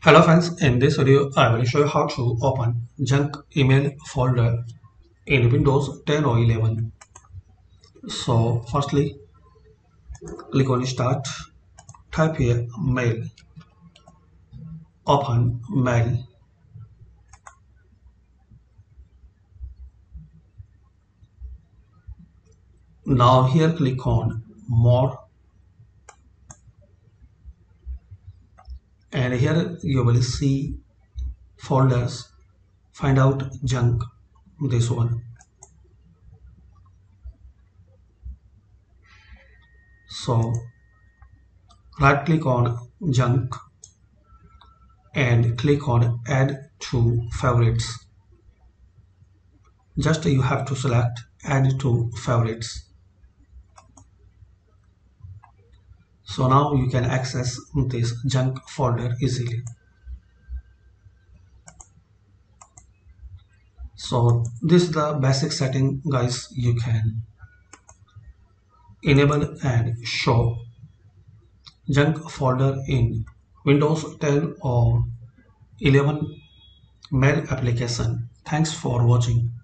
Hello friends, in this video I will show you how to open junk email folder in Windows 10 or 11. So firstly click on start, type here mail, open mail. Now here click on more and here you will see folders find out junk this one. So right click on junk and click on add to favorites. Just you have to select add to favorites so now you can access this junk folder easily. So this is the basic setting guys you can enable and show. Junk folder in windows 10 or 11 mail application. Thanks for watching